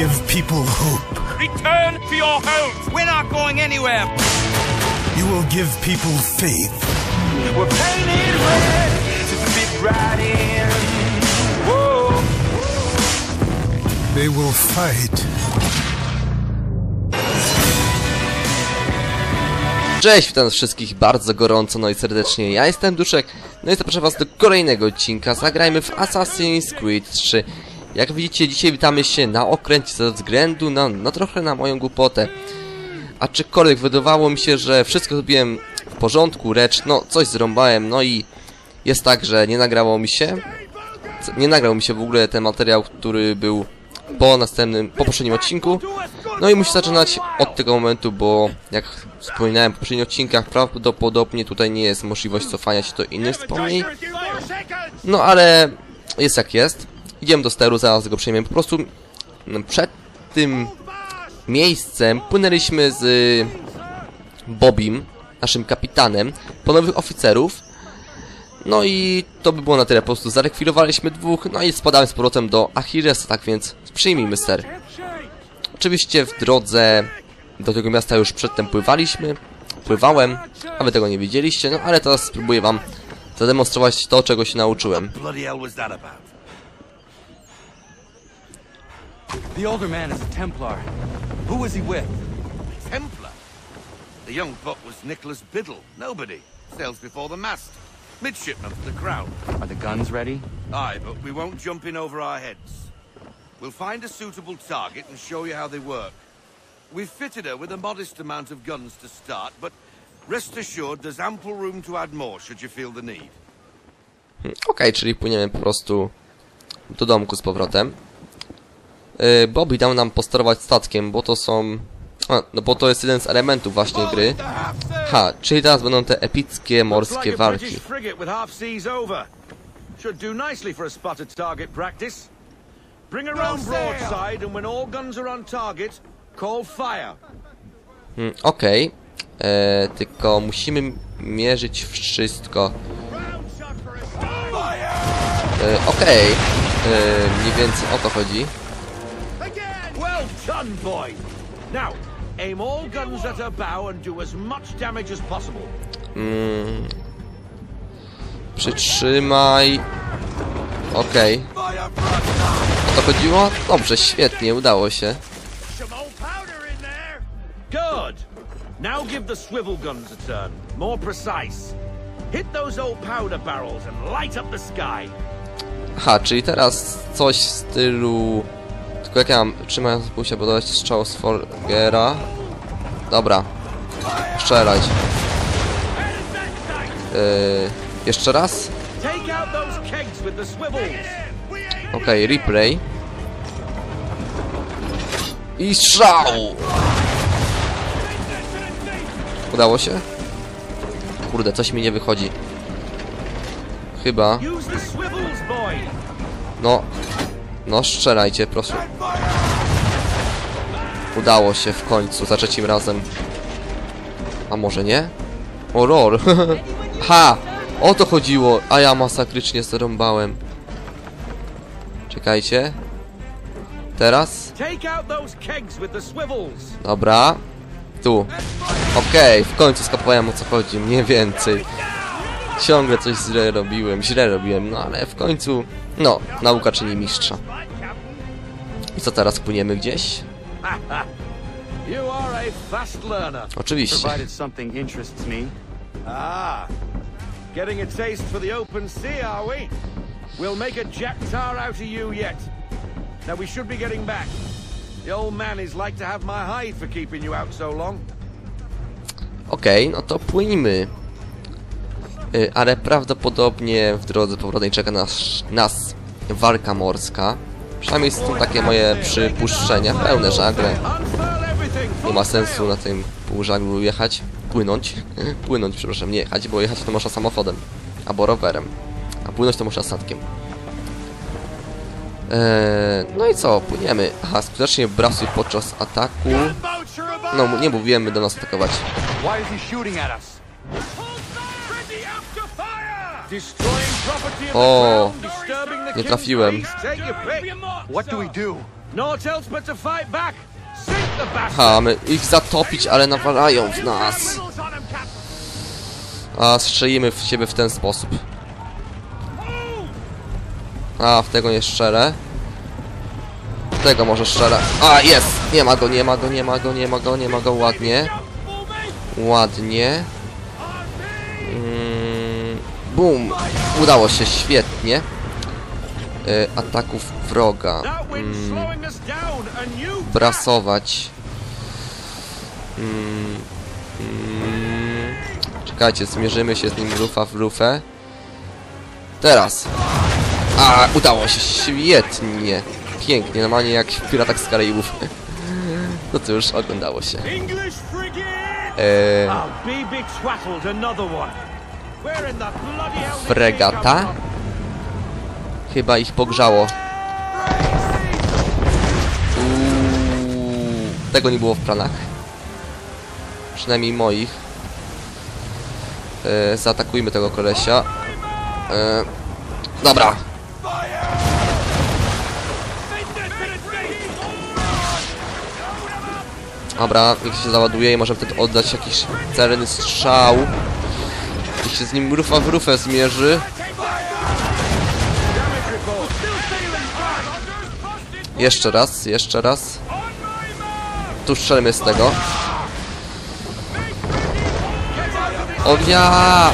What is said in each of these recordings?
give people hope. Return to your homes. We're not going anywhere. You will give people faith. We're painted red to fit right in. Whoa. They will fight. Cześć, witam wszystkich bardzo gorąco, no i serdecznie. Ja jestem Duszek, no i zapraszam was do kolejnego odcinka. Zagrajmy w Assassin's Creed 3. Jak widzicie, dzisiaj witamy się na okręcie ze względu na, no trochę na moją głupotę. Aczkolwiek wydawało mi się, że wszystko zrobiłem w porządku, lecz no coś zrąbałem, no i jest tak, że nie nagrało mi się. Nie nagrał mi się w ogóle ten materiał, który był po następnym, po poprzednim odcinku. No i muszę zaczynać od tego momentu, bo jak wspominałem w poprzednich odcinkach, prawdopodobnie tutaj nie jest możliwość cofania się do innych wspomnień. No ale jest jak jest. Idziemy do steru, zaraz go przejmiemy. Po prostu mm, przed tym miejscem płynęliśmy z Bobim, naszym kapitanem, po nowych oficerów. No i to by było na tyle. Po prostu zarekwirowaliśmy dwóch, no i spadamy z powrotem do Achillesa, tak więc przyjmijmy ser. Oczywiście w drodze do tego miasta już przedtem pływaliśmy. Pływałem, a wy tego nie widzieliście, no ale teraz spróbuję wam zademonstrować to, czego się nauczyłem. The older man is a Templar. Who was he with? Templar. The young buck was Nicholas Biddle. Nobody. Sails before the mast. Midshipman for the crown. Are the guns ready? Aye, but we won't jump in over our heads. We'll find a suitable target and show you how they work. We've fitted her with a modest amount of guns to start, but rest assured there's ample room to add more should you feel the need. Hmm, okej, czyli płyniemy po prostu do domku z powrotem. Yy, Bobby dał nam posterować statkiem, bo to są... A, no bo to jest jeden z elementów właśnie gry. Ha, czyli teraz będą te epickie morskie walki. Hmm, Okej, E, tylko musimy mierzyć wszystko. E, Okej, E, mniej więcej o to chodzi. Boy. Now, aim all guns at her bow and do as much damage as possible. Mm. Przytrzymaj. Okej. O to chodziło? Dobrze, świetnie, udało się. Good. Now give the swivel guns a turn. More precise. Hit those old powder barrels and light up the sky. Aha, czyli teraz coś w stylu... Tylko jak ja mam, trzymając busie, bo dodać strzał z Forgera. Dobra. Strzelać. Yy, jeszcze raz? Okej, replay. I strzał! Udało się? Kurde, coś mi nie wychodzi. Chyba. No. No, strzelajcie, proszę. Udało się w końcu, za trzecim razem. A może nie? O ha! O to chodziło, a ja masakrycznie zarąbałem. Czekajcie. Teraz? Dobra. Tu. Okej, w końcu skapowałem o co chodzi, mniej więcej. Ciągle coś źle robiłem, źle robiłem, no ale w końcu... No, nauka czyni mistrza. I co teraz, płyniemy gdzieś? You are a fast learner. Oczywiście. Provided something interests me. Ah. Getting a taste for the open sea, are we? We'll make a jack tar out of you yet. Now we should be getting back. The old man is like to have my hide for keeping you out so long. Okej, no to płyńmy. Y, ale prawdopodobnie w drodze powrotnej czeka nas, nas walka morska. Przynajmniej są takie moje przypuszczenia, pełne żagle. Nie ma sensu na tym półżaglu jechać, płynąć. płynąć, przepraszam, nie jechać, bo jechać to można samochodem. Albo rowerem. A płynąć to można statkiem. Eee, no i co, płyniemy. Aha, skutecznie brasuj podczas ataku. No, nie mówiłem, do nas atakować. O, nie trafiłem. bastard. Ha, mamy ich zatopić, ale nawalają w nas. A strzelimy w siebie w ten sposób. A, w tego nie strzelę. W tego może strzelę. A, jest! Nie ma go, nie ma go, nie ma go, nie ma go, nie ma go, ładnie. Ładnie. Bum! Udało się, świetnie. Y, ataków wroga. Mm, brasować. Mm, mm, czekajcie, zmierzymy się z nim rufa w rufę. Teraz. A, udało się, świetnie. Pięknie, normalnie jak w Piratach z Karaibów. No cóż, oglądało się. Eee, fregata. Chyba ich pogrzało. Uuu, tego nie było w planach. Przynajmniej moich. E, zaatakujmy tego kolesia. E, dobra. Dobra, niech się załaduje i może wtedy oddać jakiś celny strzał. Się z nim rufa w rufę zmierzy. Jeszcze raz, jeszcze raz. Tu strzelmy z tego. Ognia!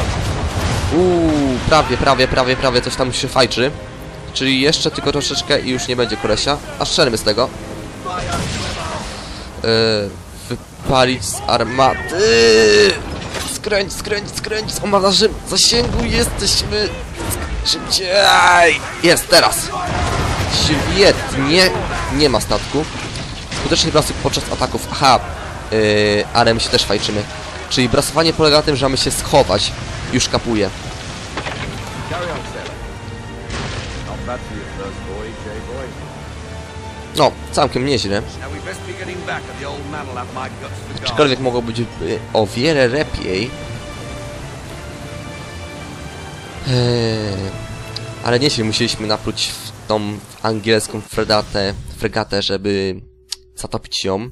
Uuu, prawie, prawie, prawie, prawie coś tam się fajczy. Czyli jeszcze tylko troszeczkę i już nie będzie kolesia. A strzelmy z tego. Yy, wypalić z armaty. Skręć, skręć, skręć. On ma naszym zasięgu. Jesteśmy. Szybciej. Jest, teraz. Świetnie. Nie ma statku. Skuteczny brasuk podczas ataków. Aha. Yy, ale my się też fajczymy. Czyli brasowanie polega na tym, że mamy się schować. Już kapuje. No, całkiem nieźle. Aczkolwiek mogło być y, o wiele lepiej. Eee, ale nieźle musieliśmy napluć w tą angielską fregatę, fregatę, żeby zatopić ją.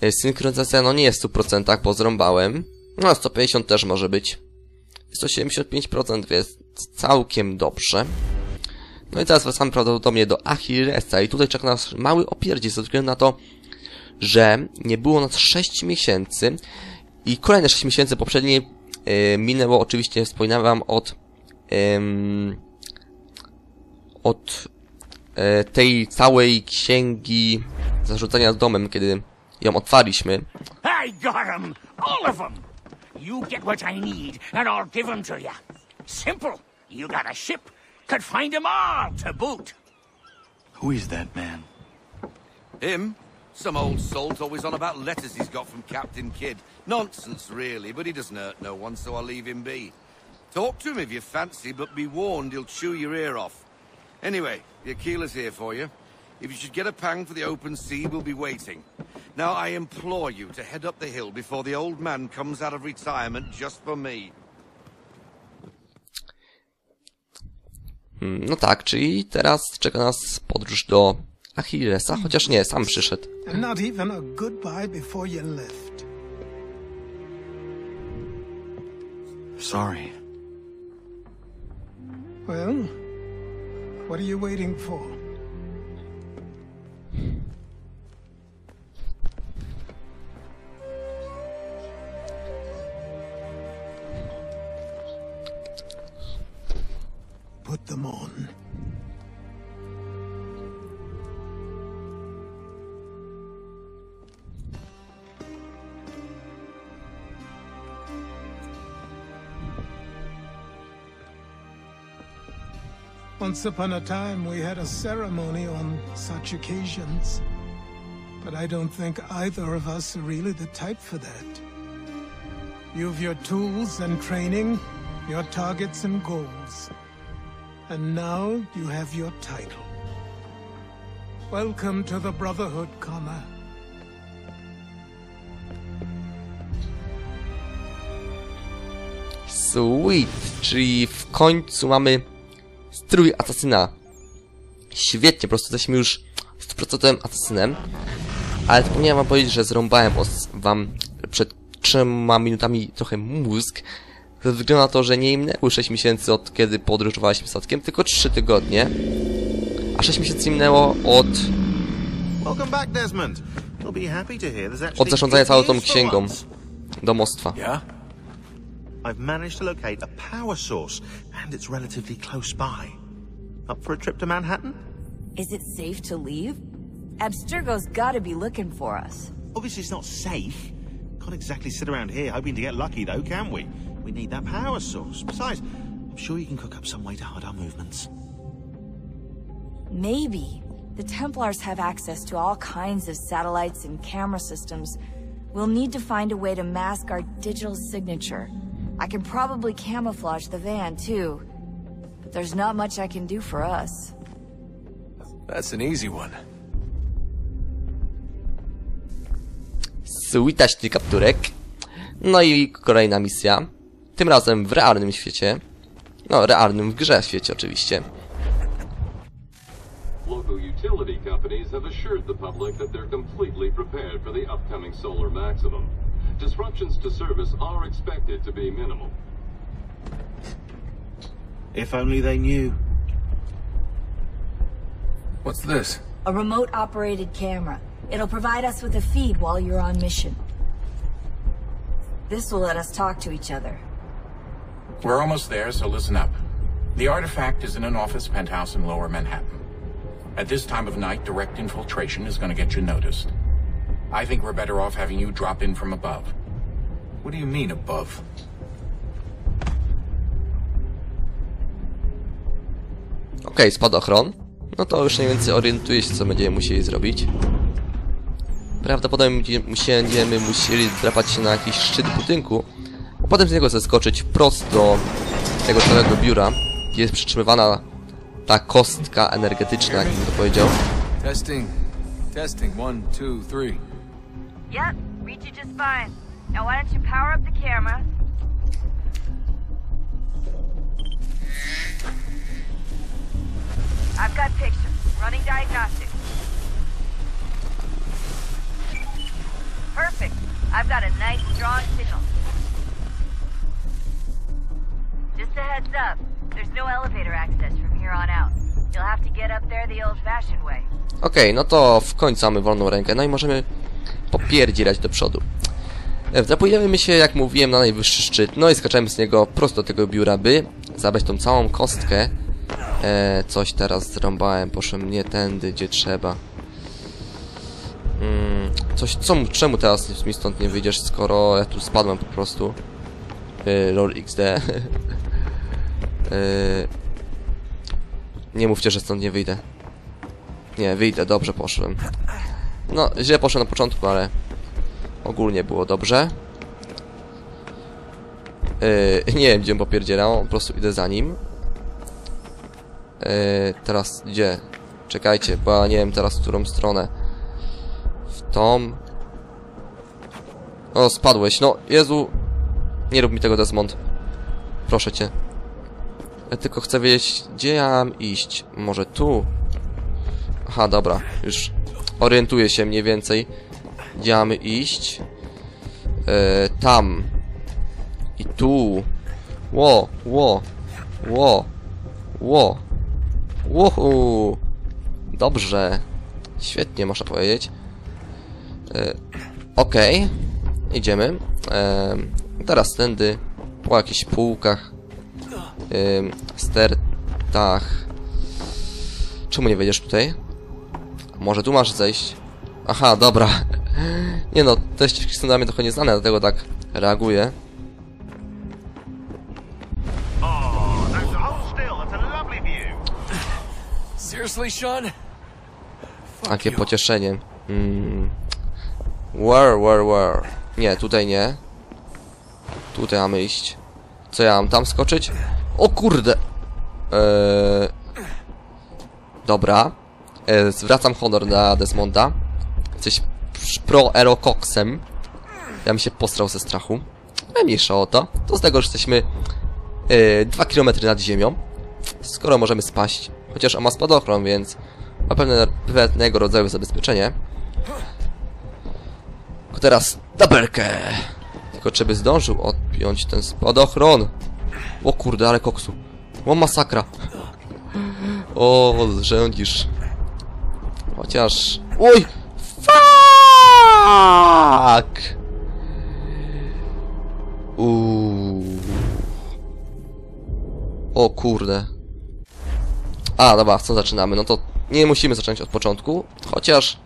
E, Synchronizacja no nie jest w 100%, bo zrąbałem. No 150 też może być. 175% jest całkiem dobrze. No i teraz wracamy prawdopodobnie do Achillesa i tutaj czeka nas mały opierdziel ze względu na to, że nie było nas 6 miesięcy i kolejne 6 miesięcy poprzednie e, minęło oczywiście, wspominałem wam od em, od e, tej całej księgi zarządzania domem, kiedy ją otwarliśmy. I got 'em, all of 'em. You get what I need, and I'll give 'em to you. Simple. You got a ship, could find 'em all to boot. Who is that man? Him? Some old salt always on about letters he's got from Captain Kidd. Nonsense, really, but he doesn't hurt no one, so I'll leave him be. Talk to him if you fancy, but be warned he'll chew your ear off. Anyway, the Aquila's here for you. If you should get a pang for the open sea, we'll be waiting. Now, I implore you to head up the hill before the old man comes out of retirement just for me. No tak, czyli teraz czeka nas podróż do Achillesa, chociaż nie, sam przyszedł. Not even a goodbye before you left. Sorry. Well, what are you waiting for? Put them on. Once upon a time, we had a ceremony on such occasions. But I don't think either of us are really the type for that. You've your tools and training, your targets and goals. And now you have your title. Welcome to the Brotherhood, Connor. Sweet, czyli w końcu mamy strój asasyna. Świetnie, po prostu jesteśmy już 100% asesynem. Ale zapomniałem wam powiedzieć, że zrąbałem wam przed trzema minutami trochę mózg. Ze względu na to, że nie minęło 6 miesięcy od kiedy podróżowaliśmy statkiem, tylko 3 tygodnie. A 6 miesięcy minęło od, Welcome back, Desmond. You'll be happy to hear there's actually od zarządzania całą tą księgą domostwa. Yeah? I've managed to locate a power source, and it's relatively close by. Up for a trip to Manhattan? Is it safe to leave? Abstergo's gotta be looking for us. Obviously, it's not safe. Can't exactly sit around here hoping to get lucky, though, can we? We need that power source. Besides, I'm sure you can cook up some way to hide our movements. Maybe. The Templars have access to all kinds of satellites and camera systems. We'll need to find a way to mask our digital signature. I can probably camouflage the van, too. But there's not much I can do for us. That's an easy one. Sweetaśny kapturek. No i kolejna misja. Tym razem w realnym świecie. No, realnym w grze świecie oczywiście. Local utility companies have assured the public that they're completely prepared for the upcoming solar maximum. Disruptions to service are expected to be minimal. If only they knew. What's this? A remote-operated camera. It'll provide us with a feed while you're on mission. This will let us talk to each other. We're almost there, so listen up. The artifact is in an office penthouse in lower Manhattan. At this time of night, direct infiltration is going to get you noticed. I think we're better off having you drop in from above. What do you mean above? Okej, spadochron. No to już mniej więcej orientuję się, co będziemy musieli zrobić. Prawdopodobnie będzie- będziemy musieli drapać się na jakiś szczyt budynku, a potem z niego zeskoczyć wprost do tego całego biura, gdzie jest przytrzymywana ta kostka energetyczna, jak bym to powiedział. Testing. Testing. One, two, three. Yep, reach you just fine. Now why don't you power up the camera? I've got pictures. Running diagnostics. Perfect. I've got a nice, strong signal. Just a heads up. There's no elevator access from here on out. You'll have to get up there the old-fashioned way. Okej, no to w końcu mamy wolną rękę, no i możemy popierdzierać do przodu. E, Zapojemy się, jak mówiłem, na najwyższy szczyt, no i skaczemy z niego prosto do tego biura, by zabrać tą całą kostkę. E, coś teraz zrąbałem, poszłem nie tędy, gdzie trzeba. Mm, coś, co, czemu teraz mi stąd nie wyjdziesz, skoro ja tu spadłem po prostu? E, lol XD. e, nie mówcie, że stąd nie wyjdę. Nie, wyjdę, dobrze poszłem. No, źle poszłem na początku, ale ogólnie było dobrze. Yy, nie wiem, gdzie on popierdzielał, po prostu idę za nim. Yy, teraz gdzie? Czekajcie, bo ja nie wiem teraz w którą stronę. W tą... O, spadłeś, no, Jezu! Nie rób mi tego, Desmond. Proszę cię. Ja tylko chcę wiedzieć, gdzie ja mam iść. Może tu? Aha, dobra, już orientuję się mniej więcej, gdzie mamy iść. E, tam. I tu. Ło, ło, ło, ło. Łohu. Dobrze. Świetnie, można powiedzieć. E, Okej. Idziemy. E, teraz tędy. Po jakichś półkach. E, stertach. Czemu nie wejdziesz tutaj? Może tu masz zejść? Aha, dobra. Nie no, te ścieżki są dla mnie trochę nieznane, dlatego tak reaguję. Takie pocieszenie. Mm. Where, where, where? Nie, tutaj nie. Tutaj mamy iść. Co ja mam tam skoczyć? O kurde! Eee... Dobra. Eee, zwracam honor na Desmonda. Jesteś pro Aerocoxem. Ja bym się postrał ze strachu. Mniejsza o to. To z tego, że jesteśmy e, 2 km nad ziemią. Skoro możemy spaść Chociaż on ma spadochron, więc ma pewne, pewnego rodzaju zabezpieczenie. Tylko teraz tabelkę! Tylko czy by zdążył odpiąć ten spadochron? O kurde, ale koksu. O masakra. O, zrzędzisz. Chociaż... Oj! Fuck! Uuu. O kurde. A, dobra, co zaczynamy? No to nie musimy zacząć od początku, chociaż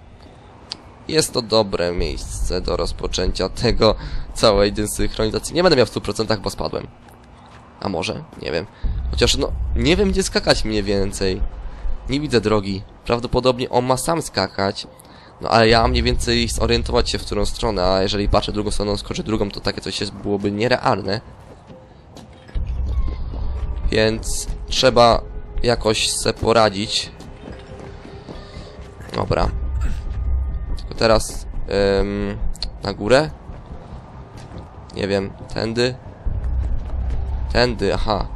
jest to dobre miejsce do rozpoczęcia tego całej synchronizacji. Nie będę miał w 100%, bo spadłem. A może? Nie wiem. Chociaż no, nie wiem gdzie skakać mniej więcej. Nie widzę drogi. Prawdopodobnie on ma sam skakać. No ale ja mniej więcej zorientować się w którą stronę, a jeżeli patrzę drugą stroną, skoczę drugą, to takie coś jest, byłoby nierealne. Więc trzeba jakoś se poradzić. Dobra. Tylko teraz ym, na górę? Nie wiem, tędy? Tędy, aha.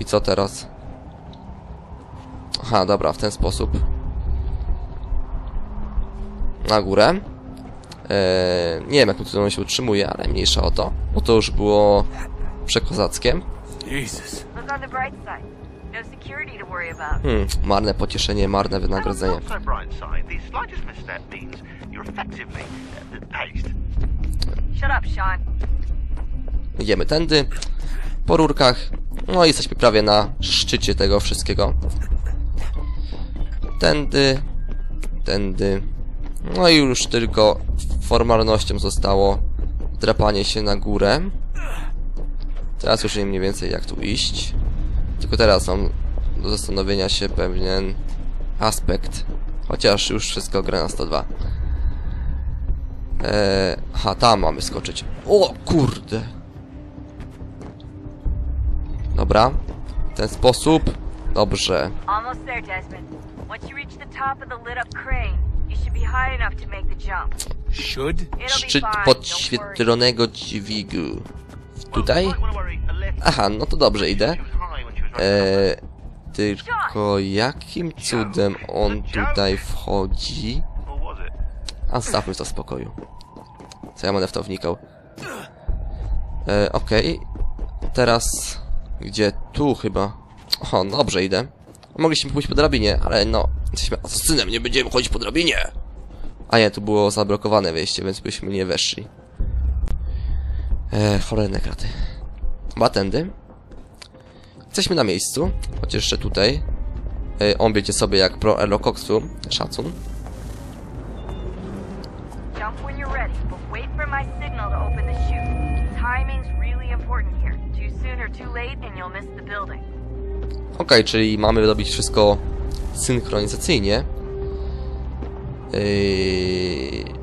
I co teraz? Aha, dobra, w ten sposób. Na górę. Eee, nie wiem, jak to się utrzymuje, ale mniejsza o to. Bo to już było przekozackiem. No. Hmm, marne pocieszenie, marne wynagrodzenie. Uh. Shut up, Sean. Idziemy tędy, po rurkach, no i jesteśmy prawie na szczycie tego wszystkiego. Tędy, tędy, no i już tylko formalnością zostało drapanie się na górę. Teraz już wiem mniej więcej jak tu iść. Tylko teraz mam do zastanowienia się pewien aspekt. Chociaż już wszystko gra na 102. Eee, aha, tam mamy skoczyć. O kurde. Dobra. W ten sposób. Dobrze. Almost there, Desmond. Once you reach the top of the lit up crane, you should be high enough to make the jump. Should? Szczyt podświetlonego dźwigu. Tutaj? Aha, no to dobrze, idę. Eee, tylko jakim cudem on tutaj wchodzi? A zostawmy to w spokoju. Co ja będę w to wnikał? E, Okej. Teraz... Gdzie? Tu chyba. O, dobrze idę. Mogliśmy pójść po drabinie, ale no... Jesteśmy asasynem, nie będziemy chodzić po drabinie! A nie, tu było zablokowane wejście, więc byśmy nie weszli. E, cholerne kraty. Chyba. Jesteśmy na miejscu, chociaż jeszcze tutaj. E, on wiecie sobie jak pro Elokoksu. Szacun. Jump when you're ready, but wait for my Okej, czyli mamy robić wszystko synchronizacyjnie. Yy...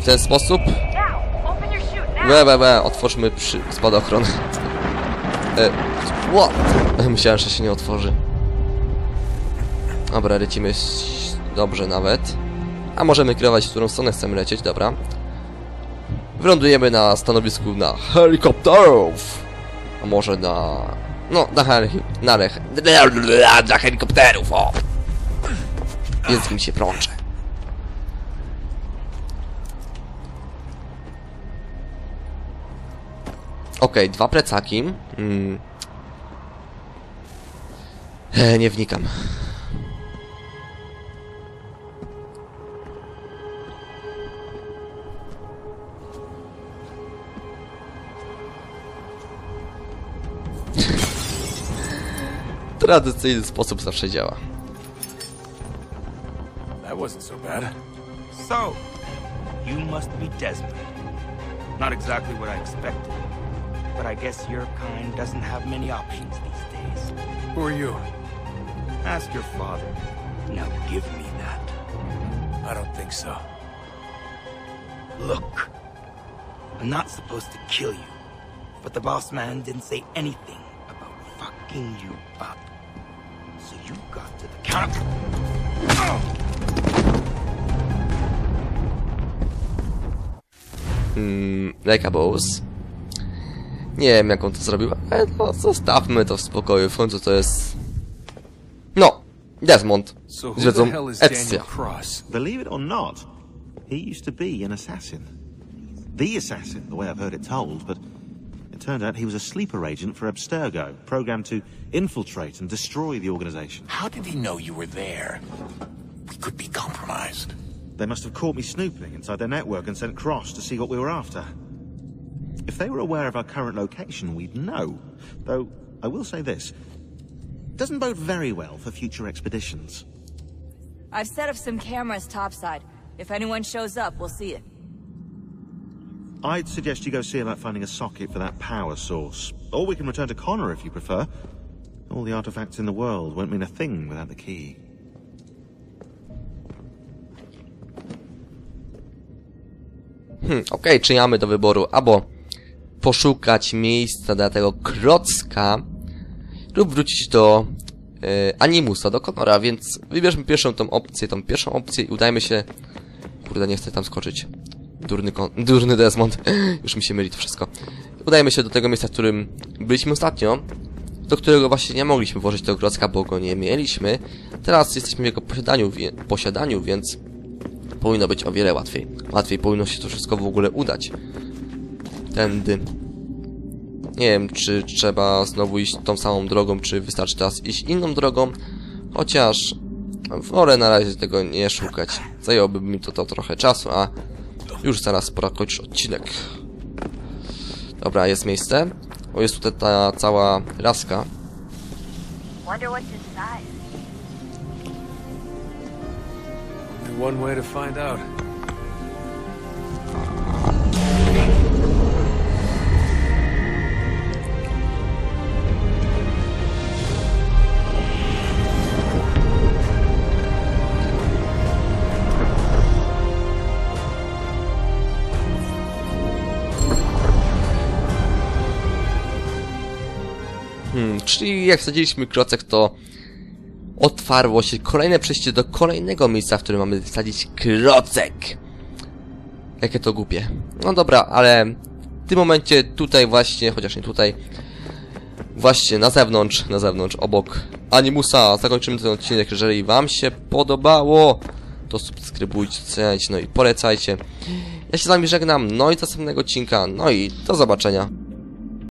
W ten sposób. We, we, we, otwórzmy przy spadochron. E, what? Myślałem, że się nie otworzy. Dobra, lecimy dobrze nawet. A możemy kierować, w którą stronę chcemy lecieć, dobra. Wylądujemy na stanowisku na helikopterów. A może na... No, na heli... Na, lech... na helikopterów, o! Język mi się prącze. Okej, dwa plecaki. Mm. E, nie wnikam. Tradycyjny sposób zawsze działa. That wasn't so bad. So, you must be Desmond. Not exactly what I expected. But I guess your kind doesn't have many options these days. Who are you? Ask your father. Now give me that. I don't think so. Look, I'm not supposed to kill you, but the boss man didn't say anything about fucking you up. Mm, a boss. Nie wiem, jak on to zrobił, ale no, zostawmy to w spokoju. W końcu to jest... No, Desmond. So who Z wiedzą the hell is Daniel Ezio. Cross? Believe it or not, he used to be an assassin. The assassin, the way I've heard it told, but turned out he was a sleeper agent for Abstergo, programmed to infiltrate and destroy the organization. How did he know you were there? We could be compromised. They must have caught me snooping inside their network and sent Cross to see what we were after. If they were aware of our current location, we'd know. Though, I will say this. Doesn't bode very well for future expeditions. I've set up some cameras topside. If anyone shows up, we'll see it. I'd suggest you go see about finding a socket for that power source. Or we can return to Connor if you prefer. All the artifacts in the world won't mean a thing without the key. Hmm, okej, czyli mamy do wyboru albo poszukać miejsca dla tego Krocka lub wrócić do e, Animusa, do Konora, więc wybierzmy pierwszą tą opcję, tą pierwszą opcję i udajmy się... Kurde, nie chcę tam skoczyć. Durny, kon... Durny Desmond. Już mi się myli to wszystko. Udajmy się do tego miejsca, w którym byliśmy ostatnio, do którego właśnie nie mogliśmy włożyć tego Krocka, bo go nie mieliśmy. Teraz jesteśmy w jego posiadaniu, wie... posiadaniu więc powinno być o wiele łatwiej. Łatwiej powinno się to wszystko w ogóle udać. Tędy. Nie wiem, czy trzeba znowu iść tą samą drogą, czy wystarczy teraz iść inną drogą. Chociaż wolę na razie tego nie szukać. Zajęłoby mi to, to trochę czasu, a już zaraz pora kończyć odcinek. Dobra, jest miejsce. O, jest tutaj ta cała laska. One way to find out. Czyli jak wsadziliśmy krocek, to otwarło się kolejne przejście do kolejnego miejsca, w którym mamy wsadzić krocek. Jakie to głupie. No dobra, ale w tym momencie tutaj właśnie, chociaż nie tutaj, właśnie na zewnątrz, na zewnątrz, obok Animusa, zakończymy ten odcinek. Jeżeli wam się podobało, to subskrybujcie, oceniajcie, no i polecajcie. Ja się z wami żegnam, no i do następnego odcinka, no i do zobaczenia.